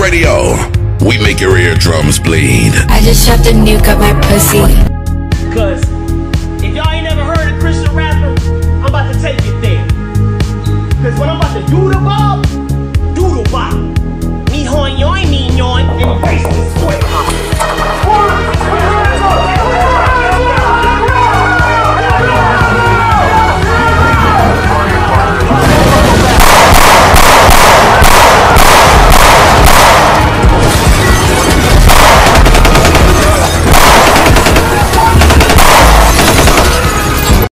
Radio. We make your eardrums bleed. I just shot the nuke up my pussy. Cause if y'all ain't never heard a Christian rapper, I'm about to take it there. Cause when I'm about to do the ball,